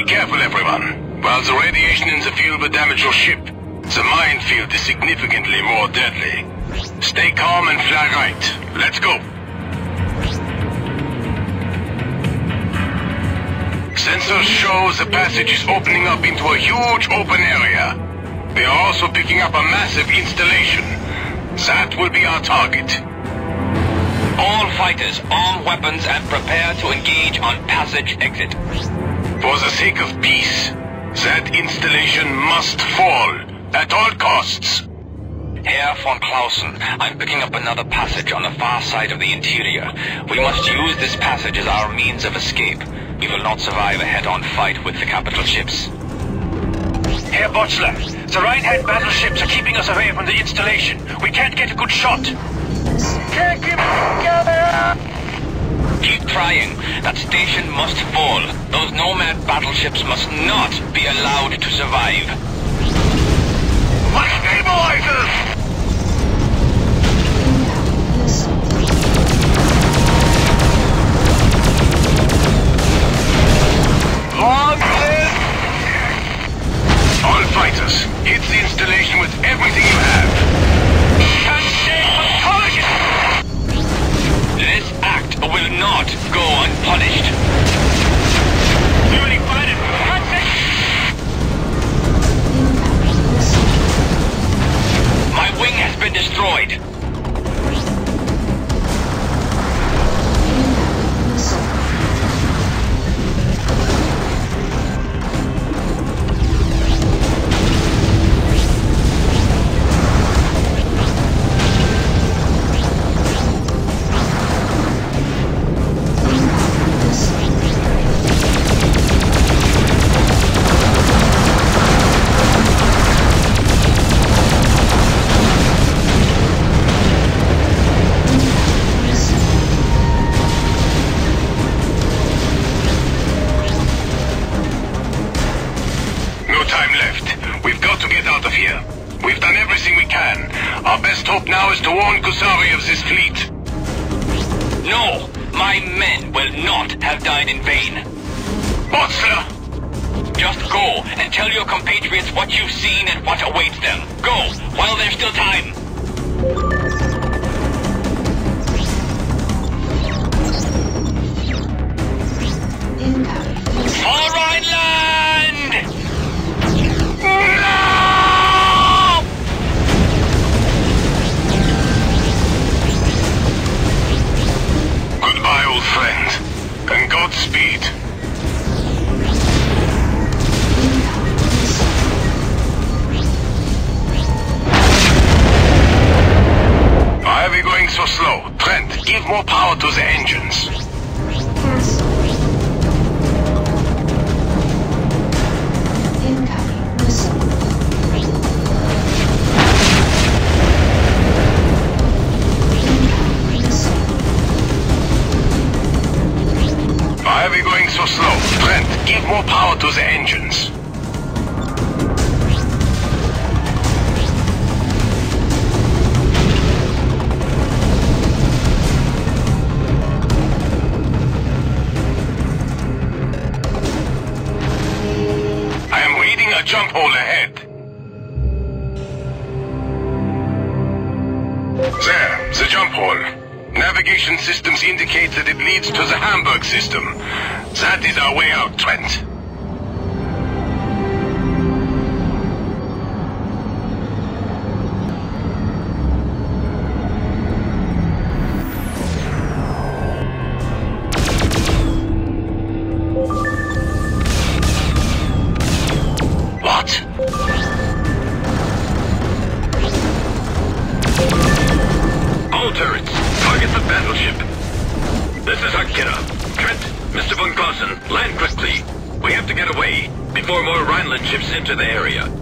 Be careful, everyone. While the radiation in the field will damage your ship, the minefield is significantly more deadly. Stay calm and fly right. Let's go. Sensors show the passage is opening up into a huge open area. They are also picking up a massive installation. That will be our target. All fighters, arm weapons and prepare to engage on passage exit. For the sake of peace, that installation must fall at all costs. Herr von Clausen, I'm picking up another passage on the far side of the interior. We must use this passage as our means of escape. We will not survive a head-on fight with the capital ships. Herr Botzler, the Rheinland battleships are keeping us away from the installation. We can't get a good shot. Can't keep together! Keep trying. That station must fall. Those Nomad battleships must not be allowed to survive. My stabilizers! Destroyed. Time left. We've got to get out of here. We've done everything we can. Our best hope now is to warn Kusari of this fleet. No, my men will not have died in vain. Botzler! Just go and tell your compatriots what you've seen and what awaits them. Go, while there's still time. And slow? Trent, give more power to the engines. I am reading a jump hole ahead. There, the jump hole. Navigation systems indicate that it leads to the Hamburg system. That is our way out, Trent. What? All turrets, target the battleship. This is Akira. Trent, Mr. von Clausen, land quickly. We have to get away before more Rheinland ships enter the area.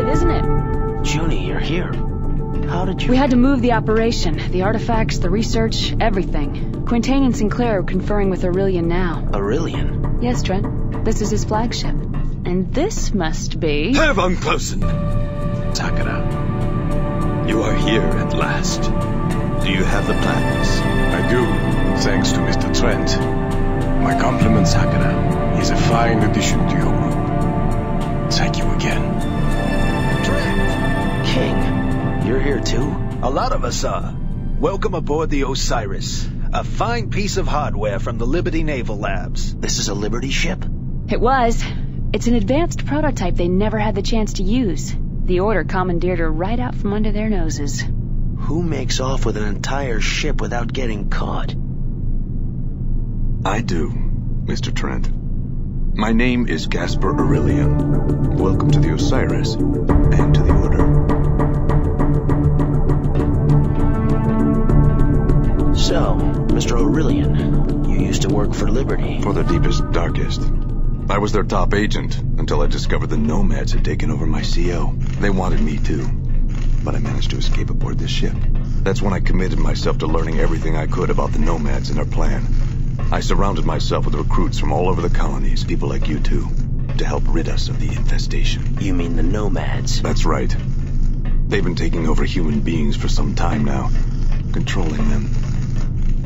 it, isn't it? Juni, you're here. How did you... We had to move the operation. The artifacts, the research, everything. Quintain and Sinclair are conferring with Orillion now. Orillion? Yes, Trent. This is his flagship. And this must be... Herr von Clausen! Takara, you are here at last. Do you have the plans? I do, thanks to Mr. Trent. My compliments, Sakura. He's a fine addition to your you're here too? A lot of us are. Welcome aboard the Osiris. A fine piece of hardware from the Liberty Naval Labs. This is a Liberty ship? It was. It's an advanced prototype they never had the chance to use. The Order commandeered her right out from under their noses. Who makes off with an entire ship without getting caught? I do, Mr. Trent. My name is Casper Orillion. Welcome to the Osiris, and to the Order. So, Mr. Orillion, you used to work for Liberty. For the deepest, darkest. I was their top agent until I discovered the Nomads had taken over my CO. They wanted me too, but I managed to escape aboard this ship. That's when I committed myself to learning everything I could about the Nomads and their plan. I surrounded myself with recruits from all over the colonies, people like you two, to help rid us of the infestation. You mean the Nomads? That's right. They've been taking over human beings for some time now, controlling them.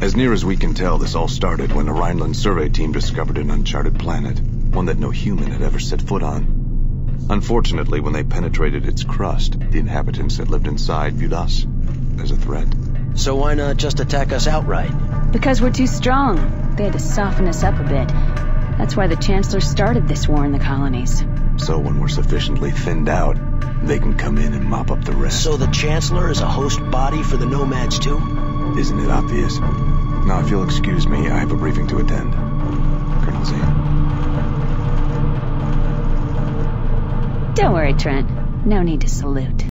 As near as we can tell, this all started when a Rheinland survey team discovered an uncharted planet, one that no human had ever set foot on. Unfortunately, when they penetrated its crust, the inhabitants that lived inside viewed us as a threat. So why not just attack us outright? Because we're too strong. They had to soften us up a bit. That's why the Chancellor started this war in the colonies. So when we're sufficiently thinned out, they can come in and mop up the rest. So the Chancellor is a host body for the Nomads too? Isn't it obvious? Now, if you'll excuse me, I have a briefing to attend. Colonel Zane. Don't worry, Trent. No need to salute.